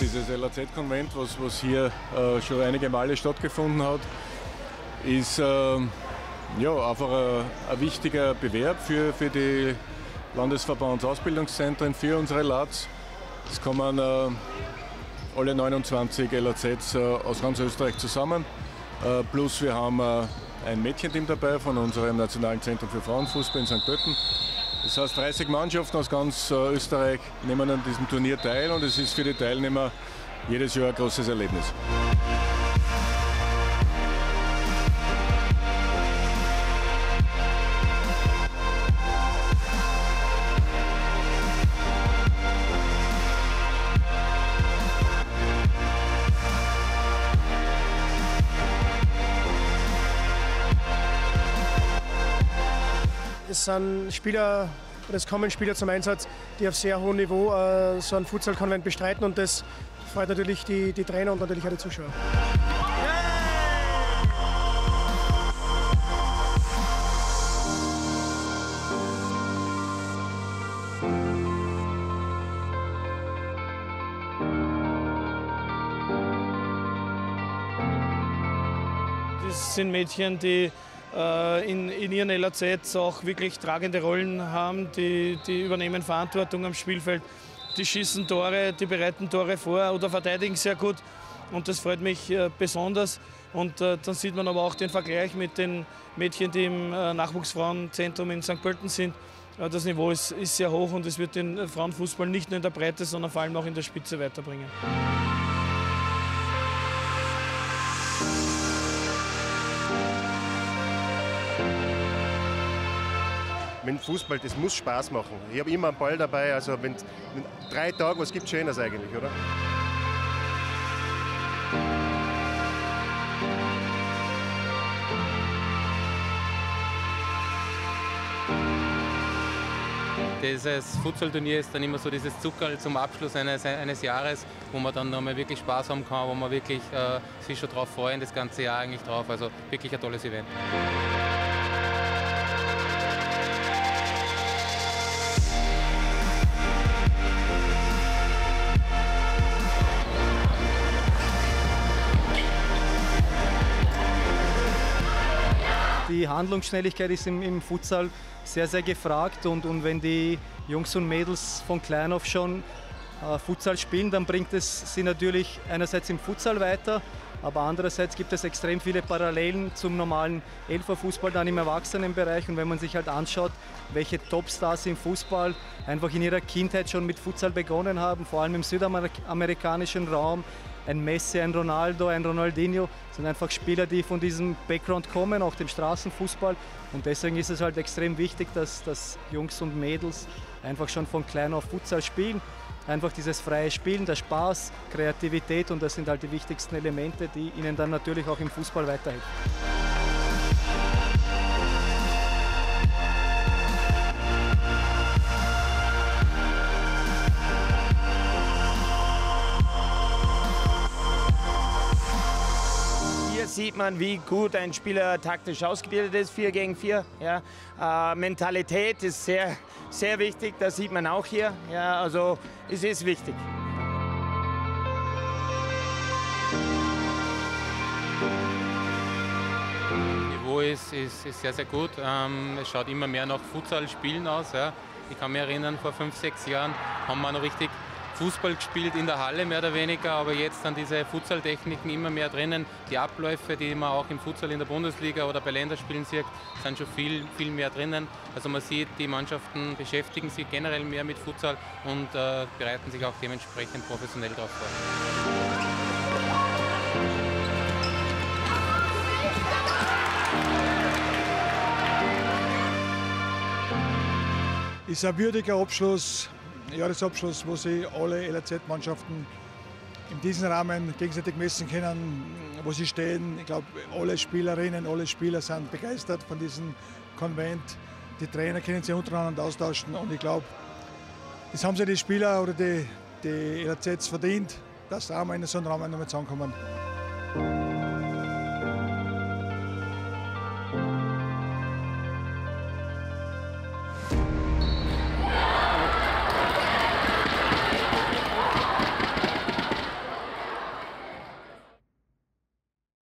dieses LAZ-Konvent, was, was hier äh, schon einige Male stattgefunden hat, ist äh, ja, einfach ein, ein, wichtiger Bewerb für, für die Landesverbandsausbildungszentren, für unsere LATs. Es kommen äh, alle 29 LAZs äh, aus ganz Österreich zusammen. Äh, plus wir haben äh, ein Mädchenteam dabei von unserem Nationalen Zentrum für Frauenfußball in St. Pölten. Das heißt, 30 Mannschaften aus ganz Österreich nehmen an diesem Turnier teil und es ist für die Teilnehmer jedes Jahr ein großes Erlebnis. Es sind Spieler, oder es kommen Spieler zum Einsatz, die auf sehr hohem Niveau äh, so ein Futsal-Konvent bestreiten und das freut natürlich die, die Trainer und natürlich auch die Zuschauer. Das sind Mädchen, die in, in ihren LAZs auch wirklich tragende Rollen haben, die, die übernehmen Verantwortung am Spielfeld, die schießen Tore, die bereiten Tore vor oder verteidigen sehr gut. Und das freut mich äh, besonders. Und äh, dann sieht man aber auch den Vergleich mit den Mädchen, die im Nachwuchsfrauenzentrum in St. Pölten sind. Das Niveau ist, ist sehr hoch und es wird den Frauenfußball nicht nur in der Breite, sondern vor allem auch in der Spitze weiterbringen. Mit Fußball, das muss Spaß machen. Ich habe immer einen Ball dabei, also wenn, wenn drei Tage, was gibt Schönes eigentlich, oder? Dieses Futsal-Turnier ist dann immer so dieses Zuckerl zum Abschluss eines, eines Jahres, wo man dann nochmal wirklich Spaß haben kann, wo man wirklich äh, sich schon drauf freuen, das ganze Jahr eigentlich drauf. Also wirklich ein tolles Event. Die Handlungsschnelligkeit ist im, im Futsal sehr, sehr gefragt und, und wenn die Jungs und Mädels von klein auf schon äh, Futsal spielen, dann bringt es sie natürlich einerseits im Futsal weiter, aber andererseits gibt es extrem viele Parallelen zum normalen Elferfußball dann im Erwachsenenbereich. Und wenn man sich halt anschaut, welche Topstars im Fußball einfach in ihrer Kindheit schon mit Futsal begonnen haben, vor allem im südamerikanischen Raum, ein Messi, ein Ronaldo, ein Ronaldinho, sind einfach Spieler, die von diesem Background kommen, auch dem Straßenfußball. Und deswegen ist es halt extrem wichtig, dass, dass Jungs und Mädels einfach schon von klein auf Futsal spielen. Einfach dieses freie Spielen, der Spaß, Kreativität und das sind halt die wichtigsten Elemente, die ihnen dann natürlich auch im Fußball weiterhelfen. Sieht man, wie gut ein Spieler taktisch ausgebildet ist, 4 gegen 4. Ja. Äh, Mentalität ist sehr, sehr wichtig, das sieht man auch hier. Ja, also es ist wichtig. Niveau ist, ist, ist sehr, sehr gut. Ähm, es schaut immer mehr nach Futsal-Spielen aus. Ja. Ich kann mich erinnern, vor fünf, sechs Jahren haben wir noch richtig Fußball gespielt in der Halle mehr oder weniger, aber jetzt dann diese Futsal-Techniken immer mehr drinnen. Die Abläufe, die man auch im Futsal in der Bundesliga oder bei Länderspielen sieht, sind schon viel, viel mehr drinnen. Also man sieht, die Mannschaften beschäftigen sich generell mehr mit Futsal und äh, bereiten sich auch dementsprechend professionell darauf vor. Ist ein würdiger Abschluss Jahresabschluss, wo sie alle LAZ-Mannschaften in diesem Rahmen gegenseitig messen können, wo sie stehen. Ich glaube, alle Spielerinnen, alle Spieler sind begeistert von diesem Konvent. Die Trainer können sich untereinander austauschen und ich glaube, das haben sich die Spieler oder die, die LAZs verdient, dass sie auch mal in so einem Rahmen nochmal zusammenkommen.